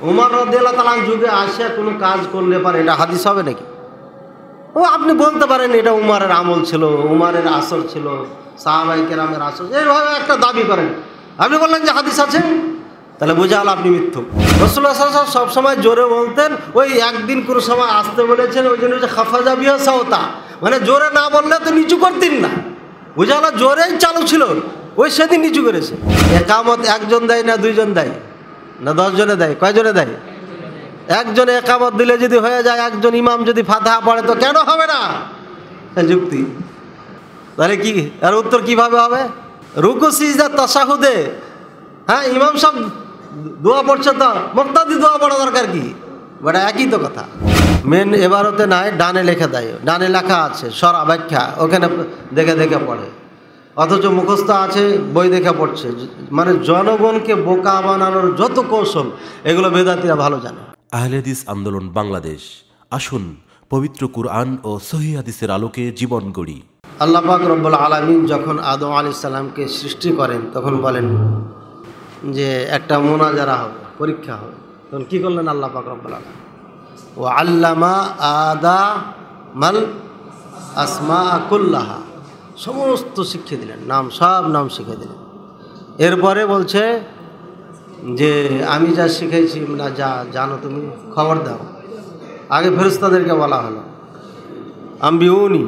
উমার রদিয়াল্লাহ তালার যুগে আসিয়া কোনো কাজ করলে পারে, এটা হাদিস হবে নাকি? ও, আপনি বলতে পারেন এটা উমারের আমল ছিল, উমারের আসর ছিল সাহাবাই কেরামের আসর, এইভাবে একটা দাবি করেন। আপনি বললেন যে হাদিস আছে? তাহলে বোঝা হলো আপনি মিথ্যু। রসুল্লাহ সাল্লাম সবসময় জোরে বলতেন, ওই একদিন কোনো সময় আসতে বলেছেন, ওই জন্য হচ্ছে খাফাজা বিয়া সাওতা। মানে জোরে না বললে তো নিচু করতেন না। বোঝা হলো জোরেই চালু ছিল। ওই সেদিন নিচু করেছে। একামত একজন দেয় না দুইজন দেয়? না দশজনে দেয়? কয়জনে দেয়? একজনে একামত দিলে যদি হয়ে যায়, একজন ইমাম যদি ফাতাহা পড়ে, তো কেন হবে না? যুক্তি। তাহলে কি? আর উত্তর কীভাবে হবে? রুকু, সিজদা তাসাহুদে হ্যাঁ ইমাম সব দোয়া পড়ছে তো। মুক্তাদি দোয়া পড়া দরকার কি? বেটা একই তো কথা। মেন এবারতে নাই, ডানে লেখা দেয়। ডানে লেখা আছে, সরা ব্যাখ্যা। ওখানে দেখে দেখে পড়ে। অথচ মুখস্থ আছে বই দেখা পড়ছে। মানে জনগণকে বোকা বানানোর যত কৌশল এগুলো বেদাতিরা ভালো জানে। আহলেদিস আন্দোলন বাংলাদেশ। আসুন পবিত্র কুরআন ও সহি হাদিসের আলোকে জীবন গড়ি। আল্লাহ পাক রব্বুল আলমিন যখন আদম আলি সাল্লামকে সৃষ্টি করেন তখন বলেন যে একটা মোনাজারা হবে পরীক্ষা হবে। তখন কী করলেন আল্লাহ পাক রব্বুল আলম ও আল্লামা আদা মাল আসমা আকুল্লাহা সমস্ত শিখিয়ে দিলেন, নাম সব নাম শিখিয়ে দিলেন। এরপরে বলছে যে, আমি যা শিখেছি, না, যা জানো তুমি, খবর দাও। আগে ফেরস্তাদেরকে বলা হলো, আম্বিউনি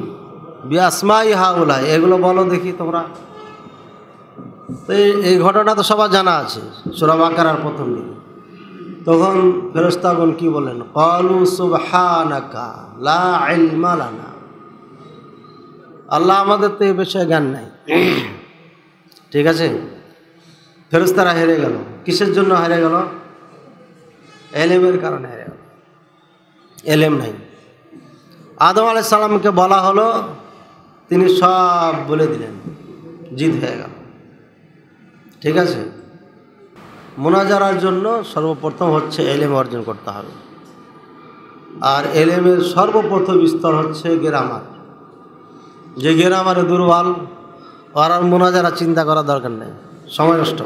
বিয়াসমাই হাউলা এগুলো বলো দেখি তোমরা। তো এই- ঘটনা তো সবার জানা আছে সুরাব আকার প্রথম দিকে। তখন ফেরস্তাগণ কি বললেন কলু সুবহানাকা, লা লানা। আল্লাহ আমাদের তো এ বিষয়ে জ্ঞান নাই ঠিক আছে? ফেরস্তারা হেরে গেল। কিসের জন্য হেরে গেল? এলেমের কারণে হেরে গেল। এলেম নাই। আদম সালামকে বলা হলো, তিনি সব বলে দিলেন জিত হয়ে গেল। ঠিক আছে? মোনাজারার জন্য সর্বপ্রথম হচ্ছে এলেম অর্জন করতে হবে। আর এলেমের সর্বপ্রথম স্তর হচ্ছে গেরামার। যে গেরামারে দুর্বল আর মোনাজারা চিন্তা করার দরকার নেই। সময় নষ্ট।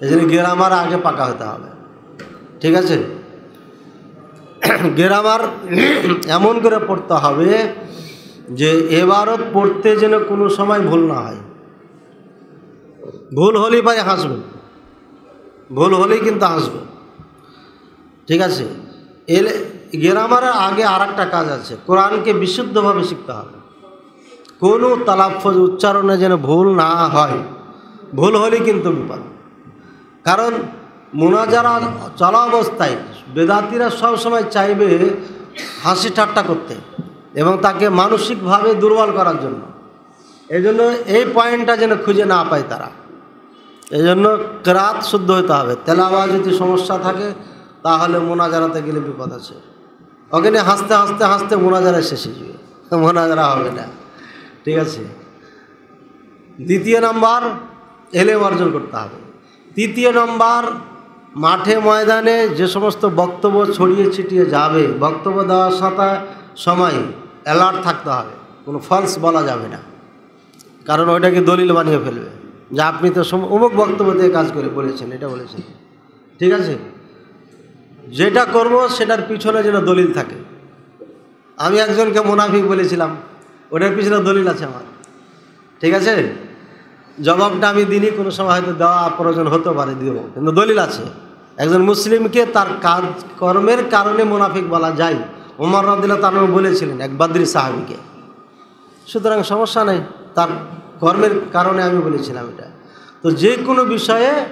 এই জন্য গেরামার আগে পাকা হতে হবে। ঠিক আছে? গ্রামার এমন করে পড়তে হবে যে এবারও পড়তে যেন কোনো সময় ভুল না হয়। ভুল হলেই ভাই হাসবে। ভুল হলেই কিন্তু হাসবে। ঠিক আছে? এলে গ্রামারের আগে আর কাজ আছে। কোরআনকে বিশুদ্ধভাবে শিখতে হবে। কোনো তালাফজ উচ্চারণে যেন ভুল না হয়। ভুল হলেই কিন্তু বিপদ। কারণ মোনাজারা চলা অবস্থায় বেদাতিরা সবসময় চাইবে হাসি ঠাট্টা করতে এবং তাকে মানসিকভাবে দুর্বল করার জন্য। এই জন্য এই পয়েন্টটা যেন খুঁজে না পায় তারা। এই জন্য ক্রাত শুদ্ধ হতে হবে। তেলাওয়া যদি সমস্যা থাকে, তাহলে মোনাজারাতে গেলে বিপদ আছে। ওখানে হাসতে হাসতে হাসতে মোনাজারা শেষ যাবে। মোনাজারা হবে না। ঠিক আছে? দ্বিতীয় নাম্বার, এলেম অর্জন করতে হবে। তৃতীয় নম্বর, মাঠে ময়দানে যে সমস্ত বক্তব্য ছড়িয়ে ছিটিয়ে যাবে, বক্তব্য দেওয়ার সাথে সময় অ্যালার্ট থাকতে হবে। কোনো ফলস বলা যাবে না। কারণ ওইটাকে দলিল বানিয়ে ফেলবে। যে আপনি তো অমুক বক্তব্য দিয়ে কাজ করে বলেছেন এটা বলেছেন। ঠিক আছে? যেটা করব, সেটার পিছনে যেন দলিল থাকে। আমি একজনকে মুনাফিক বলেছিলাম। ওটার পিছনে দলিল আছে আমার। ঠিক আছে? জবাবটা আমি দিনই কোনো সময় হয়তো দেওয়া প্রয়োজন হতে পারে দিব কিন্তু দলিল আছে। একজন মুসলিমকে তার কাজ, কর্মের কারণে মুনাফিক বলা যায়। ওমর রদিল্লা তার বলেছিলেন, এক বাদ্রি সাহাবিকে। সুতরাং সমস্যা নেই, তার কর্মের কারণে আমি বলেছিলাম এটা। তো যে কোনো বিষয়ে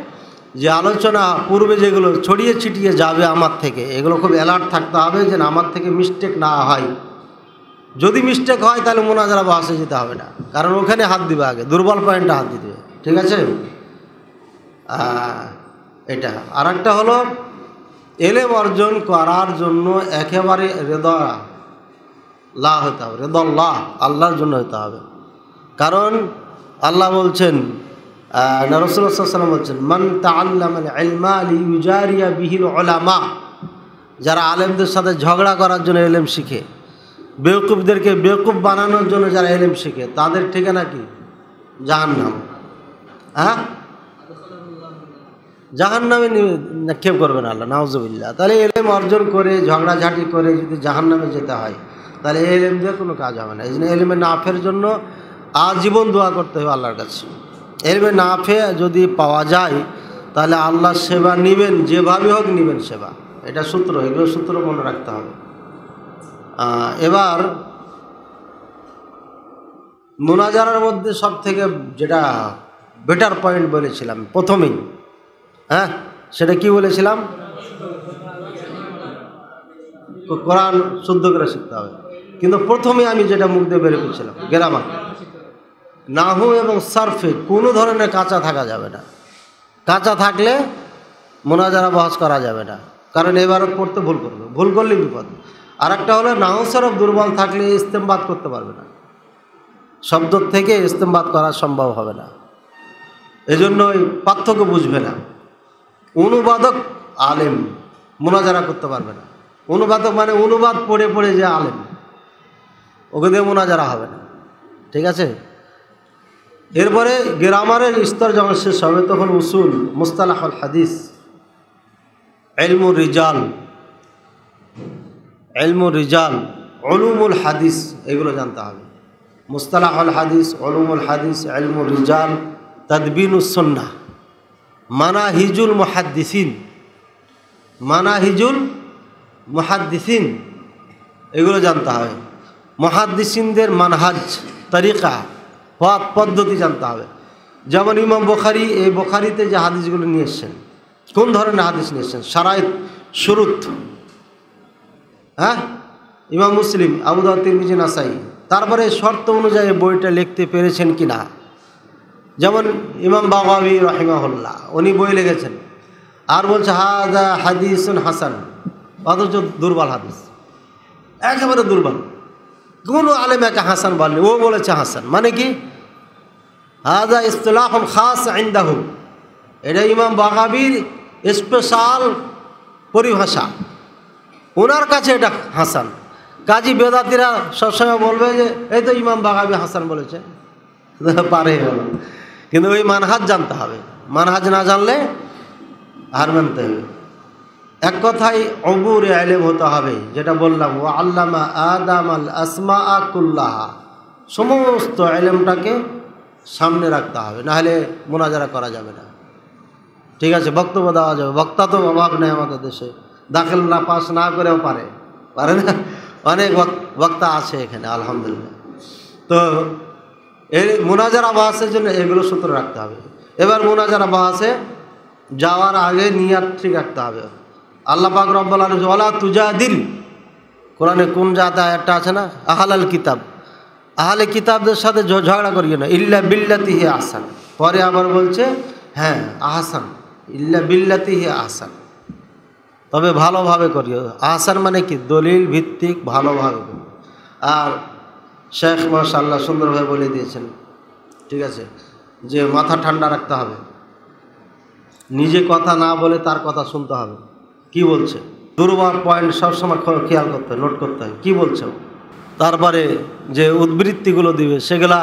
যে আলোচনা পূর্বে যেগুলো ছড়িয়ে ছিটিয়ে যাবে আমার থেকে, এগুলো খুব অ্যালার্ট থাকতে হবে যেন আমার থেকে মিস্টেক না হয়। যদি মিস্টেক হয়, তাহলে মোনাজারা বাসে যেতে হবে না। কারণ ওখানে হাত দিবে আগে, দুর্বল পয়েন্টটা হাত দিতে ঠিক আছে? এটা। আর একটা হলো, এলেম অর্জন করার জন্য একেবারে হৃদয় লা হতে হবে রেদল্লাহ আল্লাহর জন্য হতে হবে। কারণ আল্লাহ বলছেন নরসুল্লাহাম বলছেন, মান তাল্লামা ইউজারিয়া বিহিল যারা আলেমদের সাথে ঝগড়া করার জন্য এলেম শিখে বেওকুফদেরকে বেওকুফ বানানোর জন্য যারা এলেম শিখে, তাদের ঠিকানা কি? জাহান্নাম। হ্যাঁ? জাহান নামে নিক্ষেপ করবে না আল্লাহ নাউজবিল্লা তাহলে এলেম অর্জন করে, ঝগড়াঝাটি করে যদি জাহান নামে যেতে হয়, তাহলে এলেম দিয়ে কোনো কাজ হবে না। এই জন্য এলেমে নাফের জন্য আজীবন দোয়া করতে হবে আল্লাহর কাছে। এলেমে নাফে যদি পাওয়া যায়, তাহলে আল্লাহর সেবা নিবেন, যেভাবে হোক নিবেন সেবা। এটা সূত্র, এগুলো সূত্র মনে রাখতে হবে। এবার মোনাজারার মধ্যে সব থেকে যেটা বেটার পয়েন্ট বলেছিলাম, প্রথমেই হ্যাঁ? সেটা কি বলেছিলাম? কোরআন শুদ্ধ করে শিখতে হবে। কিন্তু প্রথমে আমি যেটা মুখ দিয়ে বের করছিলাম গ্রামার নাহু এবং সার্ফে, কোনো ধরনের কাঁচা থাকা যাবে না। কাঁচা থাকলে মোনাজারা বহাস করা যাবে না। কারণ এবারও পড়তে ভুল করবে। ভুল করলে বিপদ। আর একটা হলো নাহু সরফ দুর্বল থাকলে ইস্তেমবাদ করতে পারবে না। শব্দ থেকে ইস্তেমবাদ করা সম্ভব হবে না। এজন্য ওই পার্থক্য বুঝবে না। অনুবাদক আলেম, মোনাজারা করতে পারবে না। অনুবাদক মানে অনুবাদ পড়ে পড়ে যে আলেম, ওকে দিয়ে মোনাজারা হবে না। ঠিক আছে? এরপরে গ্রামারের স্তর যখন শেষ হবে, তখন উসুল, মুস্তালাহুল হাদিস এলমুর রিজাল এলমুর রিজাল অলুমুল হাদিস, এগুলো জানতে হবে। মুস্তালাহুল হাদিস অলুমুল হাদিস এলমুর রিজাল তদবিনুসন্না মানাহিজুল মুহাদ্দিসিন মানাহিজুল মুহাদ্দিসিন, এগুলো জানতে হবে। মহাদ্দিসিনদের মানহাজ, তরিকা পথ পদ্ধতি জানতে হবে। যেমন ইমাম বোখারি, এই বোখারিতে যে হাদিসগুলো নিয়ে এসছেন, কোন ধরনের হাদিস নিয়ে এসছেন? শুরুত। হ্যাঁ? ইমাম মুসলিম আবুদা তিরমিজি, নাসাই। তারপরে শর্ত অনুযায়ী বইটা লিখতে পেরেছেন কি না? যেমন ইমাম বাবাবি রহিমাহুল্লাহ, উনি বই লিখেছেন। আর বলছে, হাদা হাদিসুন হাসান। অথচ দুর্বল হাদিস। একেবারে দুর্বল। কোনো আলেম একে হাসান বলেনি, ও বলেছে হাসান। মানে কি? হাদা ইস্তলাহম খাস আইন্দাহু এটা ইমাম বাগাবির স্পেশাল পরিভাষা। ওনার কাছে এটা হাসান। কাজী বেদাতিরা সবসময় বলবে যে, এই তো ইমাম বাগাবি হাসান বলেছে। পারে গেল কিন্তু ওই মানহাজ জানতে হবে। মানহাজ না জানলে হার মানতে হবে। এক কথায় অবুর আলেম হতে হবে, যেটা বললাম ও আল্লামা আদাম আল আসমা আকুল্লাহা সমস্ত আলেমটাকে সামনে রাখতে হবে, নাহলে মোনাজারা করা যাবে না। ঠিক আছে, বক্তব্য দেওয়া যাবে। বক্তা তো অভাব নেই আমাদের দেশে। দাখিল না পাস না করেও পারে। পারে না? অনেক বক- বক্তা আছে এখানে, আলহামদুলিল্লাহ। তো এই মোনাজারা বাহাসের জন্য এগুলো সূত্র রাখতে হবে। এবার মোনাজারা বাহাসে যাওয়ার আগে নিয়াত ঠিক রাখতে হবে। আল্লাহ পাক রব্বাল ওলা তুজা দিল কোরআনে কোন জাত একটা আছে না? আহালাল কিতাব। আহলে কিতাবদের সাথে ঝগড়া করিও না। ইল্লা বিল্লাতি হে আসান পরে আবার বলছে হ্যাঁ আহসান। ইল্লা বিল্লাতি হে আসান তবে ভালোভাবে করিও। আহসান মানে কি? দলিল ভিত্তিক ভালোভাবে। আর শেখ মাশাল্লাহ সুন্দরভাবে বলে দিয়েছেন, ঠিক আছে, যে মাথা ঠান্ডা রাখতে হবে। নিজে কথা না বলে তার কথা শুনতে হবে। কি বলছে? দুর্বল পয়েন্ট সবসময় খেয়াল করতে হয়, নোট করতে হয়। কী বলছে তারপরে যে উদ্বৃত্তিগুলো দিবে, সেগুলা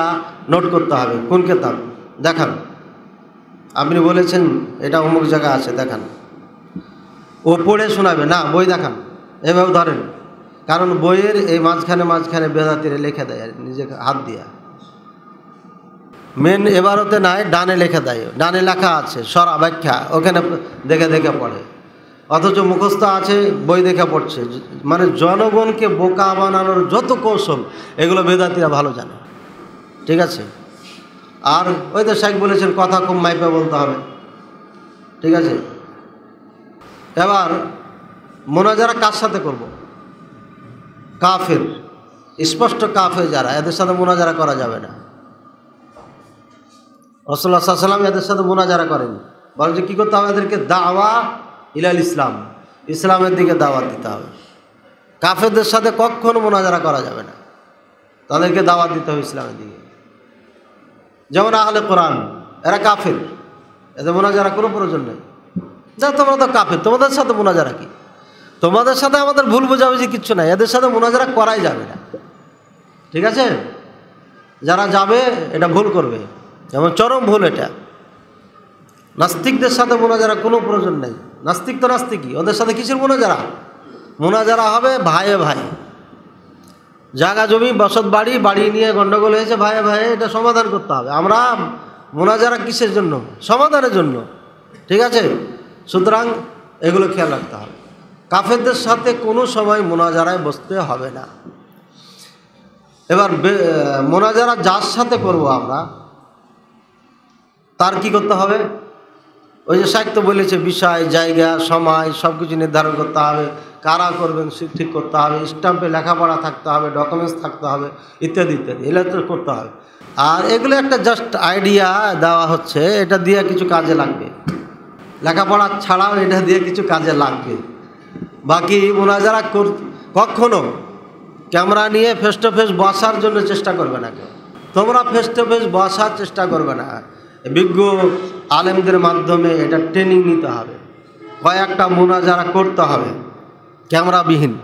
নোট করতে হবে। কোন কেতাব? দেখান। আপনি বলেছেন এটা অমুক জায়গায় আছে, দেখান। ও পড়ে শোনাবে। না, বই দেখান। এভাবে ধরেন। কারণ বইয়ের এই মাঝখানে মাঝখানে বেদাতিরে লিখে দেয় আর নিজে হাত দিয়া। মেন এবারতে নাই, ডানে লেখা দেয়। ডানে লেখা আছে, সরা ব্যাখ্যা, ওখানে দেখে দেখে পড়ে। অথচ মুখস্থ আছে, বই দেখে পড়ছে। মানে জনগণকে বোকা বানানোর যত কৌশল, এগুলো বেদাতিরা ভালো জানে। ঠিক আছে? আর ওই তো শেখ বলেছেন, কথা খুব মাইপে বলতে হবে। ঠিক আছে? এবার মোনাজারা কার সাথে করব? কাফের। স্পষ্ট কাফের যারা, এদের সাথে মোনাজারা করা যাবে না। রসল্লা সাল্লাম এদের সাথে মোনাজারা করেন। বলেন যে কী করতে হবে? এদেরকে দাওয়া ইলাল ইসলাম। ইসলামের দিকে দাওয়াত দিতে হবে। কাফেরদের সাথে কখনো মোনাজারা করা যাবে না। তাদেরকে দাওয়াত দিতে হবে ইসলামের দিকে। যেমন আহলে কোরআন, এরা কাফের। এদের মোনাজারা কোনো প্রয়োজন নেই। যা তোমরা তো কাফের, তোমাদের সাথে মোনাজারা কি? তোমাদের সাথে আমাদের ভুল বোঝাবুঝি কিচ্ছু নাই, এদের সাথে মোনাজারা করাই যাবে না। ঠিক আছে? যারা যাবে, এটা ভুল করবে। যেমন চরম ভুল এটা। নাস্তিকদের সাথে মোনাজারা কোনো প্রয়োজন নেই। নাস্তিক তো নাস্তিকই, ওদের সাথে কিসের মোনাজারা? মোনাজারা হবে ভাইয়ে ভাই জায়গা, জমি, বসত, বাড়ি বাড়ি নিয়ে গন্ডগোল হয়েছে ভাইয়ে ভাইয়ে, এটা সমাধান করতে হবে। আমরা মোনাজারা কিসের জন্য? সমাধানের জন্য। ঠিক আছে? সুতরাং এগুলো খেয়াল রাখতে হবে। কাফেরদের সাথে কোনো সময় মোনাজারায় বসতে হবে না। এবার মোনাজারা যার সাথে করব আমরা, তার কি করতে হবে? ওই যে সাহিত্য বলেছে, বিষয়, জায়গা, সময় সব কিছু নির্ধারণ করতে হবে। কারা করবেন ঠিক করতে হবে। স্টাম্পে লেখাপড়া থাকতে হবে, ডকুমেন্টস থাকতে হবে, ইত্যাদি ইত্যাদি। এগুলো তো করতে হবে। আর এগুলো একটা জাস্ট আইডিয়া দেওয়া হচ্ছে, এটা দিয়ে কিছু কাজে লাগবে। লেখাপড়া ছাড়াও এটা দিয়ে কিছু কাজে লাগবে। বাকি মোনাজারা কর, কখনো ক্যামেরা নিয়ে ফেস টু ফেস বসার জন্য চেষ্টা করবে না কেউ। তোমরা ফেস টু ফেস বসার চেষ্টা করবে না। বিজ্ঞ আলেমদের মাধ্যমে এটা ট্রেনিং নিতে হবে। কয়েকটা মোনাজারা করতে হবে। ক্যামেরাবিহীন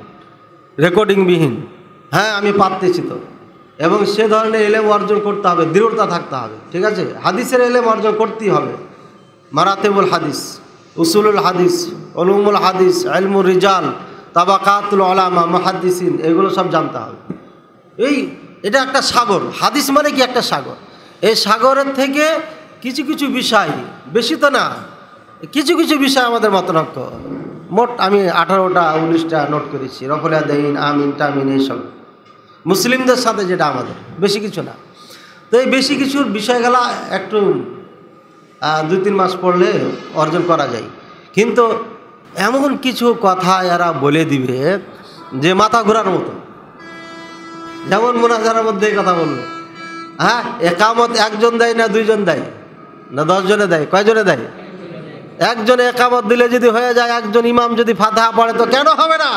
রেকর্ডিংবিহীন হ্যাঁ আমি পারতেছি তো। এবং সে ধরনের এলেম অর্জন করতে হবে, দৃঢ়তা থাকতে হবে, ঠিক আছে? হাদিসের এলেম অর্জন করতেই হবে। মারাতেবুল হাদিস, উসুলুল হাদিস অলুমুল হাদিস আলমুর রিজাল, তাবাকাতুল আলামা মাহাদিসিন এগুলো সব জানতে হবে। এই, এটা একটা সাগর। হাদিস মানে কি একটা সাগর? এই সাগরের থেকে কিছু কিছু বিষয় বেশি তো না, কিছু কিছু বিষয় আমাদের মতনক্য। মোট আমি আঠারোটা, উনিশটা নোট করেছি। রফলা দেইন আমিন টামিন এইসব মুসলিমদের সাথে যেটা আমাদের, বেশি কিছু না। তো এই বেশি কিছুর বিষয়গুলা একটু দুই তিন মাস পড়লে অর্জন করা যায়। কিন্তু এমন কিছু কথা এরা বলে দিবে যে মাথা ঘোরার মতো। যেমন মোনাজারের মধ্যে কথা বলল হ্যাঁ একামত একজন দেয় না দুইজন দেয়? না দশজনে দেয়? কয়জনে দেয়? একজনে একামত দিলে যদি হয়ে যায়, একজন ইমাম যদি ফাতাহা পড়ে, তো কেন হবে না?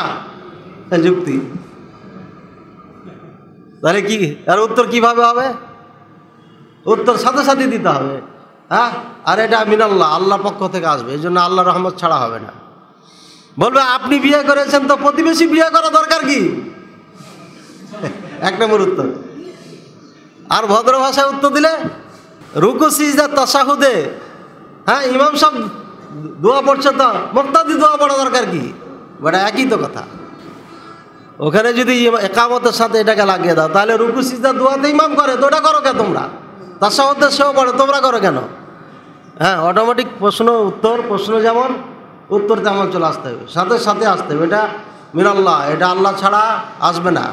যুক্তি। তাহলে কি? আর উত্তর কীভাবে হবে? উত্তর সাথে সাথে দিতে হবে। হ্যাঁ? আর এটা মিনাল্লাহ আল্লাহর পক্ষ থেকে আসবে এই জন্য আল্লাহ রহমত ছাড়া হবে না। বলবে, আপনি বিয়ে করেছেন তো প্রতিবেশী বিয়ে করা দরকার কি? এক নম্বর উত্তর। আর ভদ্র ভাষায় উত্তর দিলে, রুকু সিজা তাসাহুদে হ্যাঁ ইমাম সব দোয়া পড়ছে তো, মুক্তাদি দোয়া পড়া দরকার কি? বেটা একই তো কথা। ওখানে যদি একামতের সাথে এটাকে লাগিয়ে দাও, তাহলে রুকু সিজা দোয়াতে ইমাম করে, তো ওটা করো কেন তোমরা? তাসাহুদে সেও পড়ে, তোমরা করো কেন? হ্যাঁ অটোমেটিক প্রশ্ন উত্তর, প্রশ্ন যেমন, উত্তর তেমন চলে আসতে হবে। সাথে সাথে আসতে হবে। এটা মিনাল্লাহ, এটা আল্লাহ ছাড়া আসবে না।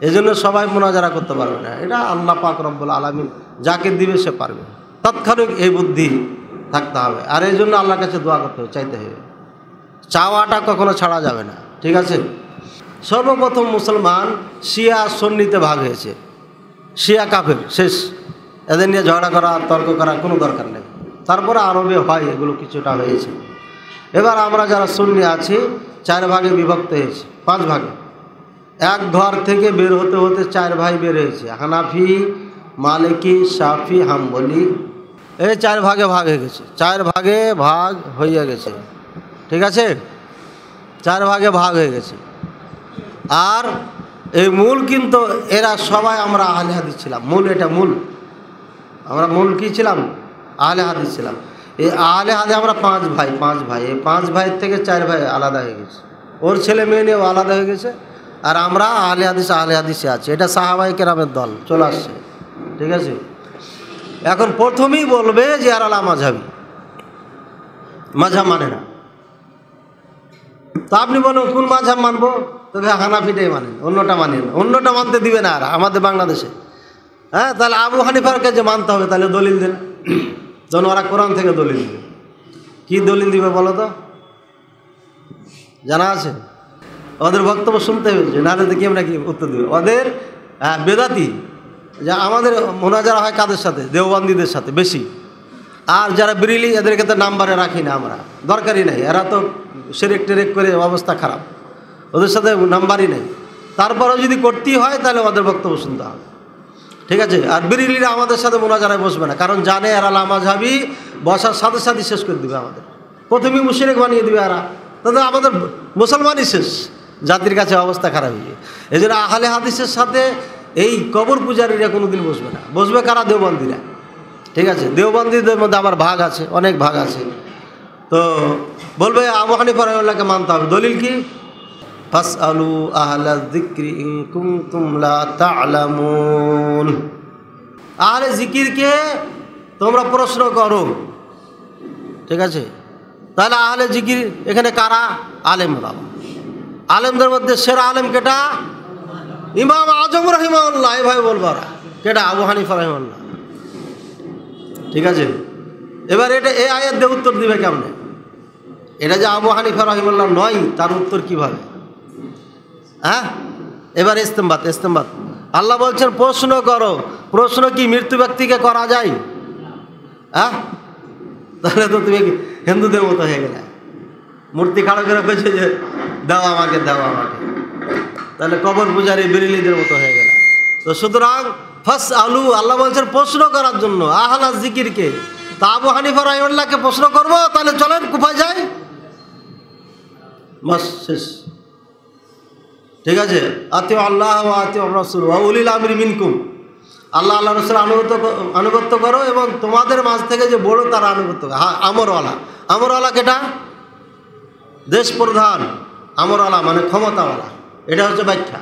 এই জন্য সবাই মোনাজারা করতে পারবে না। এটা আল্লাহ পাক রব্বুল আলমিন যাকে দিবে সে পারবে। তাৎক্ষণিক এই বুদ্ধি থাকতে হবে। আর এই জন্য আল্লাহর কাছে দোয়া করতে হবে, চাইতে হবে। চাওয়াটা কখনো ছাড়া যাবে না। ঠিক আছে? সর্বপ্রথম মুসলমান শিয়া সন্নিতে ভাগ হয়েছে। শিয়া কাফের, শেষ। এদের নিয়ে ঝগড়া করা, তর্ক করা কোনো দরকার নেই। তারপরে আরবে হয়, এগুলো কিছুটা হয়েছে এবার আমরা যারা সুন্নি আছি, চার ভাগে বিভক্ত হয়েছে, পাঁচ ভাগে। এক ঘর থেকে বের হতে হতে চার ভাই বের হয়েছে, হানাফি, মালিকি, সাফি, হাম্বলি। এই চার ভাগে ভাগ হয়ে গেছে। চার ভাগে ভাগ হয়ে গেছে। ঠিক আছে? চার ভাগে ভাগ হয়ে গেছে। আর এই মূল কিন্তু এরা সবাই আমরা আহলে হাদিস ছিলাম। মূল, এটা মূল। আমরা মূল কী ছিলাম? আহলে হাদিস ছিলাম। এই আহলে হাদিস, আমরা পাঁচ ভাই পাঁচ ভাই। এই পাঁচ ভাইয়ের থেকে চার ভাই আলাদা হয়ে গেছে। ওর ছেলে মেয়ে নিয়েও আলাদা হয়ে গেছে। আর আমরা আহলে হাদিস আহলে হাদিসে আছি। এটা সাহাবাই কেরামের দল, চলে আসছে। ঠিক আছে? এখন প্রথমেই বলবে যে আর আলা মাঝাবি মাঝাব মানে না। তো আপনি বলুন, কোন মাঝাব মানবো? তবে হানাফিটাই মানেন অন্যটা মানেন। অন্যটা মানতে দিবে না আর, আমাদের বাংলাদেশে। হ্যাঁ তাহলে আবু হানিফারকে যে মানতে হবে, তাহলে দলিল দেন। যখন ওরা কোরআন থেকে দলিল দিবে কি দলিল দিবে বলো তো? জানা আছে? ওদের বক্তব্য শুনতে হয়েছে নাহলে দেখি আমরা কি উত্তর দেবে? ওদের হ্যাঁ, বেদাতি যা আমাদের মোনাজারা হয় কাদের সাথে? দেওবন্দিদের সাথে বেশি। আর যারা বিরিলি এদেরকে তো নাম্বারে রাখি না আমরা। দরকারই নাই এরা তো সেরেক টেরেক করে অবস্থা খারাপ। ওদের সাথে নাম্বারই নেই। তারপরেও যদি করতেই হয় তাহলে ওদের বক্তব্য শুনতে হবে। ঠিক আছে? আর বিরিলিরা আমাদের সাথে মোনাজারায় বসবে না। কারণ জানে এরা লামা লামাঝাবি বসার সাথে সাথে শেষ করে দিবে আমাদের। প্রথমেই মুশিরেক বানিয়ে দিবে এরা। তাদের আমাদের মুসলমানই শেষ। জাতির কাছে অবস্থা খারাপ হয়ে এই জন্য আহলে হাদিসের সাথে এই কবর পূজারীরা কোনো দিন বসবে না। বসবে কারা? দেওবন্দিরা। ঠিক আছে? দেওবন্দীদের মধ্যে আমার ভাগ আছে, অনেক ভাগ আছে। তো বলবে আবু হানিফা রহমাল্লাহকে মানতে হবে। দলিল কি? ফাস আলু আহলা জিক্রি ইন কুনতুম লা তা'লামুন। আহলে জিকিরকে তোমরা প্রশ্ন করো। ঠিক আছে? তাহলে আহলে জিকির এখানে কারা? আলেম বাবা। আলেমদের মধ্যে সেরা আলেম কেটা? ইমাম আজম রহিমাল্লাহ এই ভাই বলব ওরা। কেটা? আবু হানিফা রহিমাল্লাহ ঠিক আছে? এবার এটা এই আয়াত দিয়ে উত্তর দিবে কেমনে? এটা যে আবু হানিফা রহিমাল্লাহ নয়, তার উত্তর কীভাবে? হ্যাঁ? এবার ইস্তেমবাদ ইস্তেমবাদ। আল্লাহ বলছেন, প্রশ্ন করো। প্রশ্ন কি মৃত্যু ব্যক্তিকে করা যায়? হ্যাঁ? তাহলে তো তুমি হিন্দুদের মতো হয়ে গেলে। মূর্তি খাড়ো করে পেয়েছে যে, দাও আমাকে দাও আমাকে। তাহলে কবর পূজারি বেরিলিদের মতো হয়ে গেল। তো সুতরাং ফার্স্ট আলু আল্লাহ বলছেন, প্রশ্ন করার জন্য, আহলা জিকিরকে। তা আবু হানিফা রহিমাল্লাহকে প্রশ্ন করব, তাহলে চলেন, কুফায় যাই। বাস, শেষ। ঠিক আছে? আতিও আল্লাহ ও আতিও রসুল ও উলিল আমরি মিনকুম। আল্লাহ আল্লাহ রসুল আনুগত্য ক- আনুগত্য করো এবং তোমাদের মাঝ থেকে যে বড় তারা আনুগত্য হ্যাঁ আমরওয়ালা। আমরওয়ালা কেটা? দেশ প্রধান। আমরওয়ালা মানে ক্ষমতাওয়ালা। এটা হচ্ছে ব্যাখ্যা।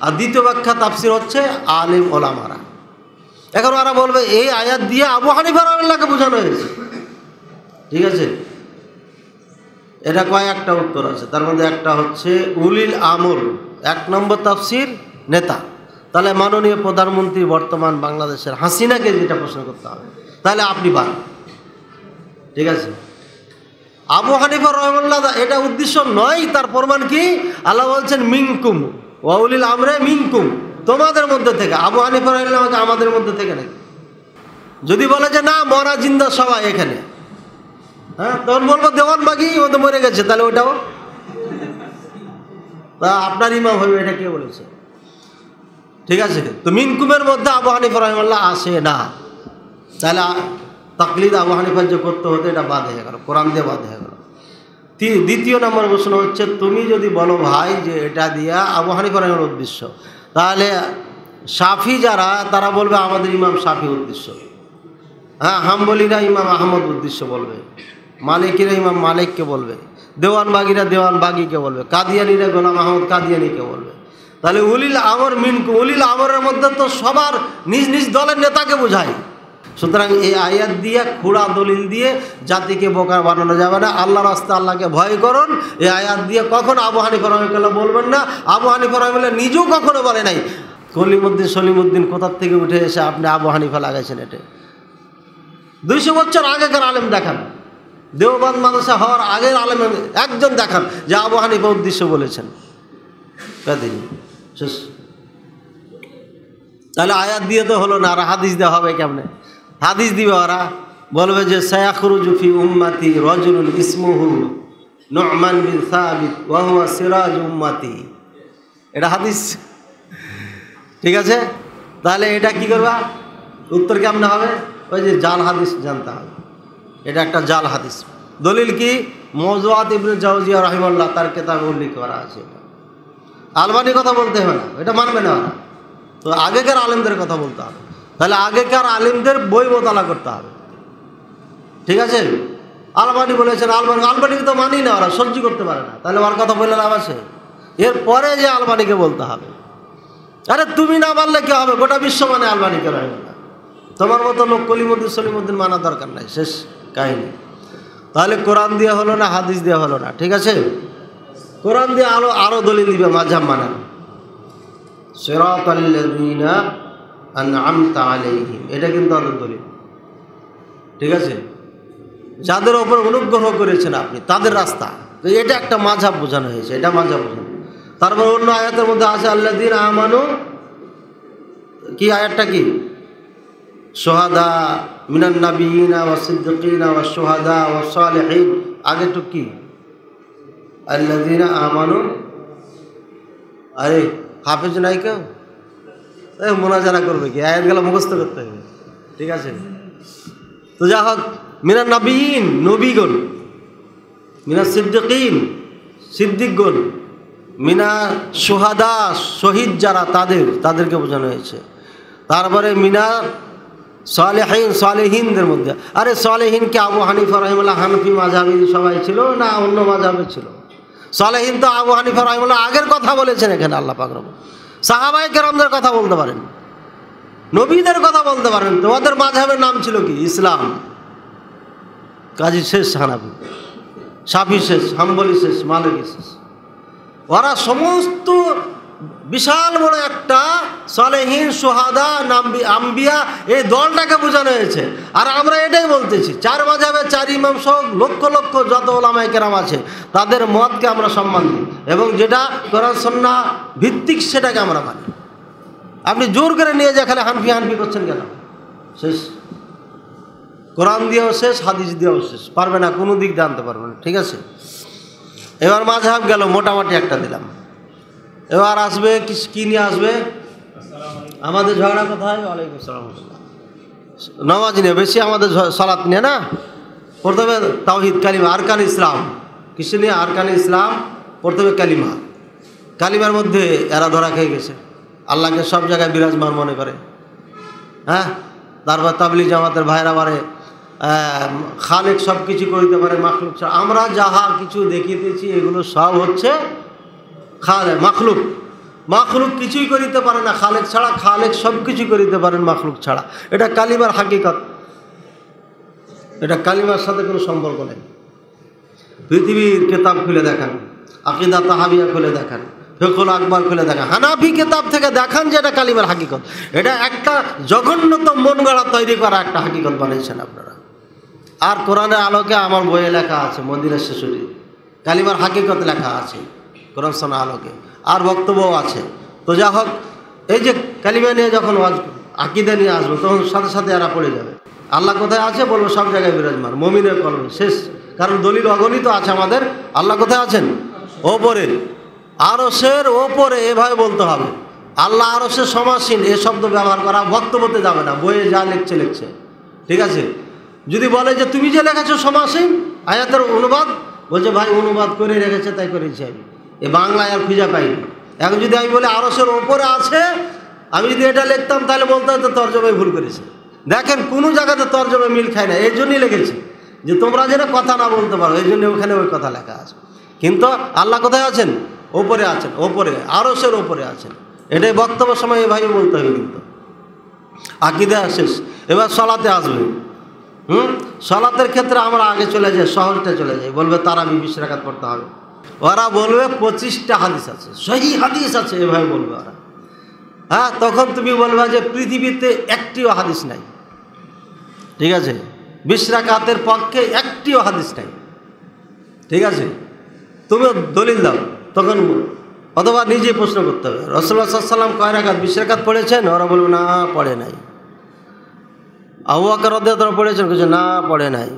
আর দ্বিতীয় ব্যাখ্যা তাফসির হচ্ছে আলিম ওলামারা। এখন ওরা বলবে, এই আয়াত দিয়ে আবু হানিফা রহমাল্লাহকে বোঝানো হয়েছে? ঠিক আছে? এটা কয়েকটা উত্তর আছে। তার মধ্যে একটা হচ্ছে উলিল আমর। এক নম্বর তাফসির নেতা। তাহলে মাননীয় প্রধানমন্ত্রী বর্তমান বাংলাদেশের হাসিনাকে যেটা প্রশ্ন করতে হবে, তাহলে আপনি পান ঠিক আছে? আবু হানিফা রহমুল্লাহ এটা উদ্দেশ্য নয়, তার প্রমাণ কি? আল্লাহ বলছেন, মিনকুম ওয়াউলিল আমরে মিনকুম। তোমাদের মধ্যে থেকে, আবু হানিফা রহমুল্লাহ আমাদের মধ্যে থেকে নাকি? যদি বলে যে, না, মরা জিন্দা সবাই এখানে। হ্যাঁ তখন বলব দেওয়ানবাগি ও তো মরে গেছে। তাহলে ওটাও তা আপনার ইমাম হবে, এটা কে বলেছে? ঠিক আছে? তো মিনকুমের মধ্যে আবু হানিফা রহমাল্লাহ আসে না। তাহলে তাকলিদ আবু হানিফার যে করতে হতো, এটা বাদ হয়ে গেল, কোরআন দিয়ে বাদ হয়ে গেল। দ্বিতীয় নম্বর প্রশ্ন হচ্ছে, তুমি যদি বলো ভাই যে এটা দিয়া আবু হানিফা রহমার উদ্দেশ্য, তাহলে সাফি যারা, তারা বলবে আমাদের ইমাম সাফি উদ্দেশ্য। হ্যাঁ হাম্বলিরা ইমাম আহমদ উদ্দেশ্য বলবে, মালিকিরা ইমাম মালিককে বলবে। দেওয়ানবাগিরা দেওয়ানবাগিকে বলবে, কাদিয়ানিরা গোলাম আহমদ কাদিয়ানিকে বলবে। তাহলে উলিল আমর মিনকু উলিল আমরের মধ্যে তো সবার নিজ নিজ দলের নেতাকে বোঝায়। সুতরাং এই আয়াত দিয়ে, খুড়া দলিল দিয়ে জাতিকে বোকা বানানো যাবে না। আল্লাহ রাস্তা আল্লাহকে ভয় করুন। এই আয়াত দিয়ে কখন আবু হানিফা রহমতুল্লাহ বলবেন না। আবু হানিফা রহমুল্লাহ নিজেও কখনো বলে নাই। কলিমুদ্দিন সলিমুদ্দিন কোথার থেকে উঠে এসে আপনি আবু হানিফা লাগাইছেন এটা দুইশো বছর আগেকার আলেম দেখান। দেওবান মাদ্রাসা হওয়ার আগের আলেম একজন দেখান যে আবু হানিফা উদ্দেশ্য বলেছেন। শেষ। তাহলে আয়াত দিয়ে তো হলো না, আর হাদিস দেওয়া হবে কেমনে? হাদিস দিবে ওরা, বলবে যে সায়াখরুজুফি উম্মাতি রজুল ইসমুহু নমান বিন সাবিত ওয়াহুয়া সিরাজ উম্মাতি। এটা হাদিস। ঠিক আছে? তাহলে এটা কি করবা? উত্তর কেমন হবে? ওই যে জাল হাদিস জানতে হবে। এটা একটা জাল হাদিস। দলিল কি? মৌজুয়াত ইবনে জাউজিয়া রহিমাল্লাহ তার কেতাবে উল্লেখ করা আছে এটা। আলবানি কথা বলতে হবে না, এটা মানবে না। তো আগেকার আলেমদের কথা বলতে হবে। তাহলে আগেকার আলেমদের বই মোতালা করতে হবে। ঠিক আছে? আলবানি বলেছেন, আলবানি, আলবানিকে তো মানি না ওরা, সহ্য করতে পারে না। তাহলে ওর কথা বললে লাভ আছে? এরপরে যে আলমানিকে বলতে হবে। আরে তুমি না মানলে কি হবে? গোটা বিশ্ব মানে আলবানিকে রহে না তোমার মতো লোক কলিমুদ্দিন সলিমুদ্দিন মানা দরকার নাই, শেষ। কাহিনী। তাহলে কোরআন দেওয়া হলো না হাদিস দেওয়া হলো না, ঠিক আছে? কোরআন দিয়ে আরও আরও দলিল দিবে আনআমতা আলাইহিম, এটা কিন্তু আরও দলিল। ঠিক আছে? যাদের ওপর অনুগ্রহ করেছেন আপনি, তাদের রাস্তা। তো এটা একটা মাঝাব বোঝানো হয়েছে, এটা মাঝাব বোঝানো। তারপর অন্য আয়াতের মধ্যে আছে আল্লাদিন আমানু, কি আয়াতটা কি? সোহাদা মিনান নাবিয়িনা ওয়া সিদ্দিকিনা ওয়া সোহাদা ওয়া সালেহিন। আগে তো কি? আল্লাদিনা আমানু। আরে, হাফেজ নাই কেউ? এই মোনাজারা করবে কি? আয়াতগুলো মুখস্থ করতে হবে। ঠিক আছে? তো যা হোক মিনা নবীন নবীগণ। মিনা সিদ্দিকিন, সিদ্দিকগণ। মিনা সোহাদা, শহীদ যারা, তাদের, তাদেরকে বোঝানো হয়েছে। তারপরে মিনা সালেহীন, সালেহীনদের মধ্যে। আরে সালেহীন কি আবু হানিফা রহিমুল্লাহ হানফি মাঝাবি সবাই ছিল না অন্য মাঝাবে ছিল? সালেহীন তো আবু হানিফা রহিমুল্লাহ আগের কথা বলেছেন এখানে আল্লাহ পাকরম সাহাবাই কেরামদের কথা বলতে পারেন। নবীদের কথা বলতে পারেন। তোমাদের মাঝাবের নাম ছিল কি? ইসলাম। কাজী শেষ হানাবি সাফি শেষ, হাম্বলি শেষ, মালিকি শেষ। ওরা সমস্ত বিশাল বড় একটা সলেহীন সোহাদা নাম্বি আম্বিয়া এই দলটাকে বোঝানো হয়েছে। আর আমরা এটাই বলতেছি, চার মাঝাবে চার ইমাম সহ লক্ষ লক্ষ যত ওলামায় কেরাম আছে, তাদের মতকে আমরা সম্মান দিই। এবং যেটা কোরআন সন্না ভিত্তিক সেটাকে আমরা মানি। আপনি জোর করে নিয়ে যা খালি হানফি হানফি করছেন কেন? শেষ। কোরআন দিয়েও শেষ, হাদিস দিয়েও শেষ। পারবে না, কোনো দিক আনতে পারবে না। ঠিক আছে? এবার মাঝহাব গেল, মোটামুটি একটা দিলাম। এবার আসবে কি নিয়ে আসবে? আমাদের ঝগড়া কোথায়? ওয়ালাইকুম সালাম। নামাজ নিয়ে, বেশি আমাদের সালাত নিয়ে না? প্রথমে তাওহিদ, কালিমা, আরকান ইসলাম। কিসে নিয়ে? আরকান ইসলাম প্রথমে কালিমা। কালিমার মধ্যে এরা ধরা খেয়ে গেছে। আল্লাহকে সব জায়গায় বিরাজমান মনে করে। হ্যাঁ? তারপর তাবলি জামাতের ভাইরা বারে খালেক সব কিছু করিতে পারে, মাখলুক আমরা যাহা কিছু দেখিতেছি, এগুলো সব হচ্ছে খালে মাখলুক। মাখলুক কিছুই করিতে পারে না, খালেক ছাড়া খালেক সব কিছু করিতে পারেন মাখলুক ছাড়া। এটা কালিমার হাকিকত। এটা কালিমার সাথে কোনো সম্পর্ক নেই। পৃথিবীর কেতাব খুলে দেখান, আকিদা তাহাবিয়া খুলে দেখান ফেকুল আকবর খুলে দেখান। হানাফি কেতাব থেকে দেখান যে এটা কালিমার হাকিকত। এটা একটা জঘন্যতম মন গড়া তৈরি করা একটা হাকিকত বানিয়েছেন আপনারা। আর কোরআনের আলোকে আমার বইয়ে লেখা আছে মন্দিরের শিশুরি। কালিমার হাকিকত লেখা আছে। কোরআন সোনা আলোকে আর বক্তব্যও আছে। তো যা হোক, এই যে কালিমা নিয়ে যখন আকিদা নিয়ে আসব, তখন সাথে সাথে এরা পড়ে যাবে। আল্লাহ কোথায় আছে বলব? সব জায়গায় বিরাজমান। মমিনের কলমে শেষ। কারণ দলিল অগণিত আছে আমাদের। আল্লাহ কোথায় আছেন? ওপরে আরসের ওপরে এভাবে বলতে হবে। আল্লাহ আরসের সমাসীন, এ শব্দ ব্যবহার করা বক্তব্যতে যাবে না। বইয়ে যা লিখছে লিখছে। ঠিক আছে? যদি বলে যে, তুমি যে লেখেছো সমাসীন? আয়াতের অনুবাদ। বলছে, ভাই, অনুবাদ করে রেখেছে, তাই করেছি আমি এ বাংলায় আর খুঁজে পাইনি এখন যদি আমি বলি আরসের ওপরে আছে, আমি যদি এটা লিখতাম, তাহলে বলতে হতো তর্জমায় ভুল করেছে। দেখেন, কোনো জায়গাতে তর্জমা মিল খায় না, এই জন্যই লিখেছি। যে তোমরা যেন কথা না বলতে পারো, এই জন্য ওখানে ওই কথা লেখা আছে। কিন্তু আল্লাহ কোথায় আছেন? ওপরে আছেন, ওপরে, আরসের ওপরে আছেন। এটাই বক্তব্য সময় এভাবে বলতে হবে কিন্তু। আকিদা শেষ। এবার সলাতে আসবে। হুম? সলাতের ক্ষেত্রে আমরা আগে চলে যাই, সহজটা চলে যাই। বলবে তারা বিশ রাখাত পড়তে হবে। ওরা বলবে পঁচিশটা হাদিস আছে, সহি হাদিস আছে, এভাবে বলবে ওরা। হ্যাঁ তখন তুমি বলবে যে পৃথিবীতে একটিও হাদিস নাই। ঠিক আছে? বিশ রাকাতের পক্ষে একটিও হাদিস নাই। ঠিক আছে? তুমিও দলিল দাও, তখন অথবা নিজে প্রশ্ন করতে হবে। রসুল্লাহ সাল্লাম কয় রাকাত? বিশ রাকাত পড়েছেন? ওরা বলবে, না, পড়ে নাই। আবু আকার রদ্দাল পড়েছেন? কিছু না, পড়ে নাই।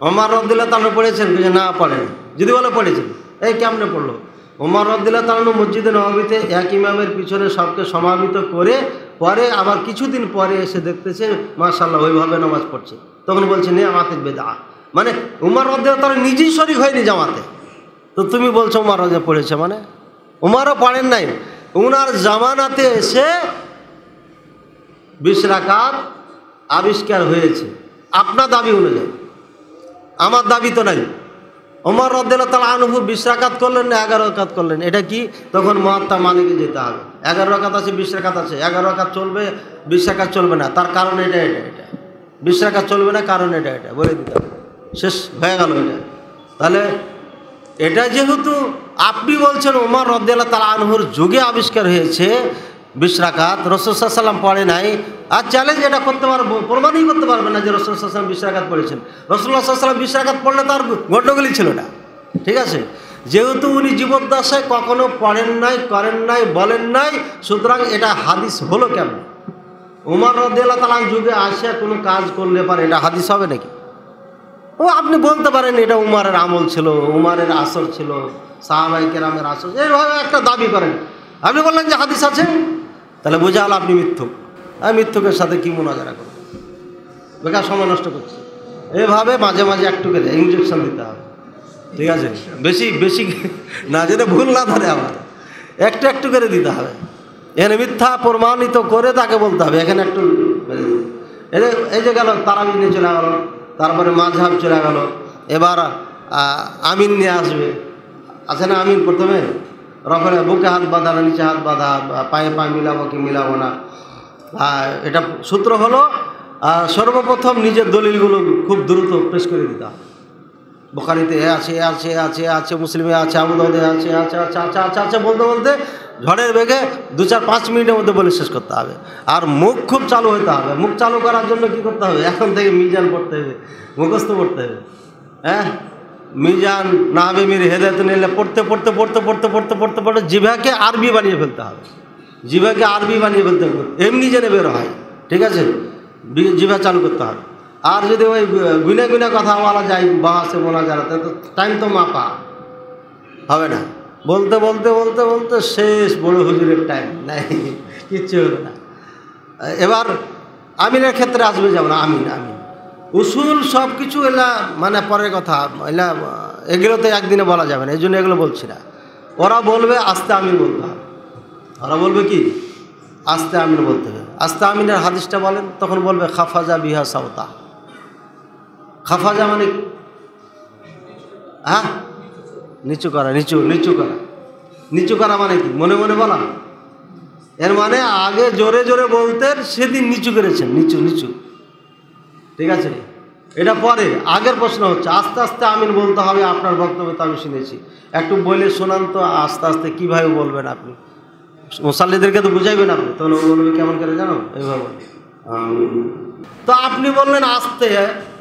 ওমার রদ্দুল্লাহ তালু পড়েছেন? কিছু না, পড়ে নাই। যদি বলে, পড়েছেন। এই কেমনে পড়ল? ওমর রদ্দুল্লাহ তালু মসজিদে নবাবিতে এক ইমামের পিছনে সবকে সমাবিত করে পরে আবার কিছুদিন পরে এসে দেখতেছে মাশাল্লাহ ওইভাবে নামাজ পড়ছে। তখন বলছে, নে, আমাদের বেদা। মানে উমার রদ্দুল্লাহ তারা নিজেই শরিক হয়নি জামাতে। তো তুমি বলছো, উমার রদ্দুল্লাহ পড়েছে মানে? উমারও পড়েন নাই। উনার জামানাতে এসে বিশ রাকাত আবিষ্কার হয়েছে। আপনার দাবি অনুযায়ী। আমার দাবি তো নাই। ওমর রদ্দাল তালা আনুভূ বিশ রাকাত করলেন না এগারো রাকাত করলেন? এটা কি? তখন মহাত্মা মালিকে যেতে হবে। এগারো রাকাত আছে, বিশ আছে। এগারো রাকাত চলবে, বিশ চলবে না। তার কারণ এটা এটা এটা। বিশ চলবে না, কারণ এটা এটা। বলে দিতে হবে। শেষ, হয়ে গেল এটা। তাহলে এটা যেহেতু আপনি বলছেন ওমর রদ্দাল্লাহ তালা আনহুর যুগে আবিষ্কার হয়েছে বিশ রাকাত রসুসাল্লাম পড়ে নাই। আর চ্যালেঞ্জ এটা করতে পারব, প্রমাণই করতে পারবে না যে রসুলাম বিশ রাকাত পড়েছেন। রসুল্লাহ সাল্লাম বিশ রাকাত পড়লে তার গণ্ডগোলই ছিল না। ঠিক আছে? যেহেতু উনি জীবদ্দশায় কখনো পড়েন নাই, করেন নাই, বলেন নাই, সুতরাং এটা হাদিস হলো কেমন? উমর রদ্দাল্লাহ তালাম যুগে আসে কোনো কাজ করলে পারে, এটা হাদিস হবে নাকি? ও, আপনি বলতে পারেন এটা উমারের আমল ছিল, উমারের আসর ছিল সাহাবাই কেরামের আসর। এইভাবে একটা দাবি করেন। আপনি বললেন যে হাদিস আছে? তাহলে বোঝা হলো আপনি মিথ্যুক আর মিথ্যুকের সাথে কি মোনাজারা করবেন বেকার সময় নষ্ট করছে। এভাবে মাঝে মাঝে একটু করে ইঞ্জেকশন দিতে হবে। ঠিক আছে? বেশি বেশি না যেটা ভুল না ধরে আমার। একটু একটু করে দিতে হবে। এখানে মিথ্যা প্রমাণিত করে তাকে বলতে হবে। এখানে একটু। এই যে গেল তারাবি নিয়ে চলে গেল, তারপরে মাঝহাব চলে গেল। এবার আমিন নিয়ে আসবে। আছে না আমিন প্রথমে? রকলে বুকে হাত বাঁধা না, নিচে হাত বাঁধা, পায়ে পায়ে মিলাবো কি মিলাবো না। এটা সূত্র হলো সর্বপ্রথম নিজের দলিলগুলো খুব দ্রুত পেশ করে দিতে। হবে বোখারিতে এ আছে এ আছে আছে আছে, মুসলিমে আছে আবুদাউদে আছে আছে আছে আছে আছে আছে, বলতে বলতে ঝড়ের বেগে দু চার পাঁচ মিনিটের মধ্যে বলে শেষ করতে হবে। আর মুখ খুব চালু হতে হবে। মুখ চালু করার জন্য কি করতে হবে? এখন থেকে মিজান পড়তে হবে, মুখস্থ পড়তে হবে। হ্যাঁ? মিজান নাহাবে মির হেদায়ত নিলে পড়তে পড়তে পড়তে পড়তে পড়তে পড়তে পড়তে জিভাকে আরবি বানিয়ে ফেলতে হবে। জিভাকে আরবি বানিয়ে ফেলতে হবে। এমনি যেন বের হয়, ঠিক আছে? জিভা চালু করতে হবে। আর যদি ওই গুনে গুনে কথা বলা যায় বাসে বলা যায় তো টাইম তো মাপা। হবে না। বলতে বলতে বলতে বলতে শেষ, বড় হুজুরের টাইম নাই, কিচ্ছু হবে না। এবার আমিনের ক্ষেত্রে আসবে যেমন আমিন আমিন। উসুল সব কিছু এলা মানে পরের কথা, এলা, এগুলো তো একদিনে বলা যাবে না এই জন্য এগুলো বলছি না। ওরা বলবে, আস্তে আমিন বলতে হবে। ওরা বলবে কি? আস্তে আমিন বলতে হবে। আস্তে আমিনের হাদিসটা বলেন, তখন বলবে, খাফাজা বিহা সাউতা খাফাজা মানে হ্যাঁ? নিচু করা, নিচু নিচু করা। নিচু করা মানে কি? মনে মনে বলা। এর মানে আগে জোরে জোরে বলতেন, সেদিন নিচু করেছেন, নিচু নিচু। ঠিক আছে? এটা পরে, আগের প্রশ্ন হচ্ছে, আস্তে আস্তে আমিন বলতে হবে, আপনার বক্তব্য তো আমি শুনেছি। একটু বলে শোনান তো, আস্তে আস্তে কীভাবে বলবেন আপনি? মুসাল্লিদেরকে তো বুঝাইবেন আপনি। তখন বলবে কেমন করে জানো? এইভাবে তো আপনি বললেন আস্তে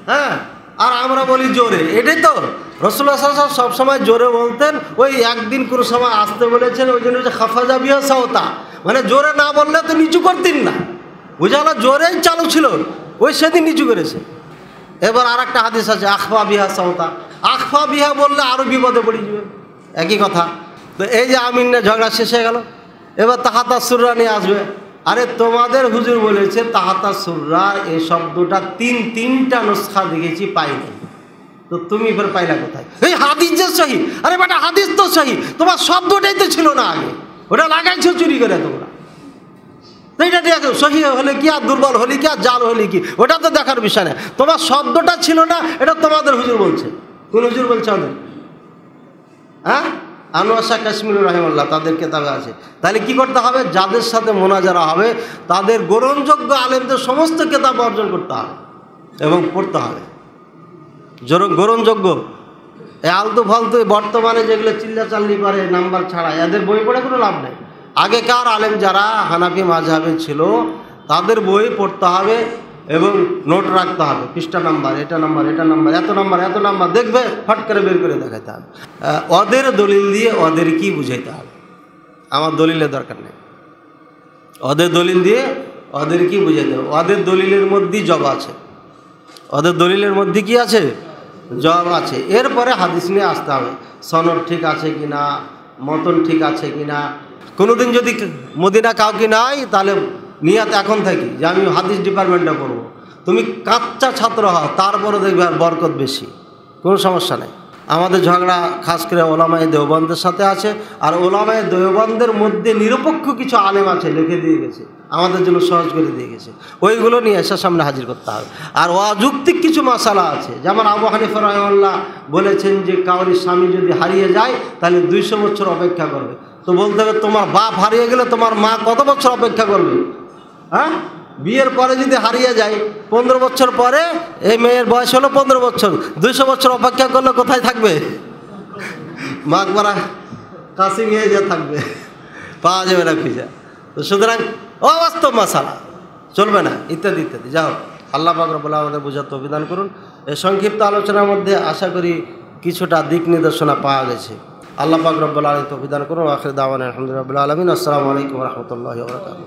হ্যাঁ? আর আমরা বলি জোরে। এটাই তো। রসুল্লাহ সাল্লাম সবসময় জোরে বলতেন, ওই একদিন কোনো সময় আসতে বলেছেন, ওই জন্য খাফাজা বিয়া সাওতা। মানে জোরে না বললে তো নিচু করতেন না। বুঝা জোরেই চালু ছিল। ওই সেদিন নিচু করেছে। এবার আর একটা হাদিস আছে, আখফা বিহা সাওতা আখফা বিহা বললে আরও বিপদে পড়ে যাবে। একই কথা। তো এই যে আমিন না ঝগড়া শেষ হয়ে গেল। এবার তাহাতা সুররা নিয়ে আসবে। আরে তোমাদের হুজুর বলেছে তাহাতা সুররা এই শব্দটা তিন, তিনটা নুসখা দেখেছি পাইনি। তো তুমি এবার পাইলা কোথায়? এই হাদিস যে সহি। আরে বেটা, হাদিস তো সহি। তোমার শব্দটাই তো ছিল না আগে। ওটা লাগাইছো চুরি করে তোমরা। এটা সহি হলে কি আর, দুর্বল হলে কি আর, জাল হলি কি? ওটা তো দেখার বিষয় না। তোমার শব্দটা ছিল না, এটা তোমাদের হুজুর বলছে। কোন হুজুর বলছে আমাদের হ্যাঁ? আনোয়ার শাহ কাশ্মীর রহিমাল্লাহ তাদের কেতাবে আছে। তাহলে কি করতে হবে? যাদের সাথে মোনাজারা হবে, তাদের গ্রহণযোগ্য আলেমদের সমস্ত কেতাব অর্জন করতে হবে এবং পড়তে হবে। গ্রহণযোগ্য। এই আলতু ফালতু বর্তমানে যেগুলো চিল্লা চাল্লি করে, নাম্বার ছাড়া এদের বই পড়ে কোনো লাভ নেই। আগেকার আলেম যারা হানাফি মাঝহাবে ছিল, তাদের বই পড়তে হবে এবং নোট রাখতে হবে। পৃষ্ঠা নাম্বার, এটা নাম্বার এটা নাম্বার, এত নাম্বার এত নাম্বার, দেখবে, ফট করে বের করে দেখাতে হবে। ওদের দলিল দিয়ে ওদের কি বুঝাইতে হবে? আমার দলিলের দরকার নেই। ওদের দলিল দিয়ে ওদের কি বুঝাইতে হবে? ওদের দলিলের মধ্যেই জব আছে। ওদের দলিলের মধ্যে কি আছে? জব আছে। এরপরে হাদিস নিয়ে আসতে হবে। সনদ ঠিক আছে কি না মতন ঠিক আছে কি না কোনোদিন যদি মদিনা কাউকে নাই, তাহলে নিয়াত এখন থাকি যে আমি হাদিস ডিপার্টমেন্টে পড়ব। তুমি কাচ্চা ছাত্র হও, তারপরে দেখবে আর বরকত বেশি। কোনো সমস্যা নেই। আমাদের ঝগড়া খাস করে ওলামাই দেওবন্দের সাথে আছে, আর ওলামাই দেওবন্দের মধ্যে নিরপেক্ষ কিছু আলেম আছে, লিখে দিয়ে গেছে। আমাদের জন্য সহজ করে দিয়ে গেছে। ওইগুলো নিয়ে এসে সামনে হাজির করতে হবে। আর অযৌক্তিক কিছু মশালা আছে। যেমন আবু হানিফা রহমাল্লাহ বলেছেন যে কাউরি স্বামী যদি হারিয়ে যায়, তাহলে দুইশো বছর অপেক্ষা করবে। তো বলতে হবে তোমার বাপ হারিয়ে গেলে তোমার মা কত বছর অপেক্ষা করবে? হ্যাঁ? বিয়ের পরে যদি হারিয়ে যায়, পনেরো বছর পরে এই মেয়ের বয়স হলো পনেরো বছর। দুইশো বছর অপেক্ষা করলে কোথায় থাকবে? মাকবারা কাশি নিয়ে যা থাকবে। পাওয়া যাবে না খুঁজে তো সুতরাং অবাস্তব মশালা চলবে না। ইত্যাদি ইত্যাদি। যা হোক, আল্লাহ পাকরবুল আমাদের বোঝার অভিধান করুন। এই সংক্ষিপ্ত আলোচনার মধ্যে আশা করি কিছুটা দিক নির্দেশনা পাওয়া গেছে। আল্লাহ পাক রব্বুল আলম অভিধান করুন। আখির দাওয়ান আলহামদুলিল্লাহ আলমিন। আসসালামু আলাইকুম রহমতুল্লাহ বরকাত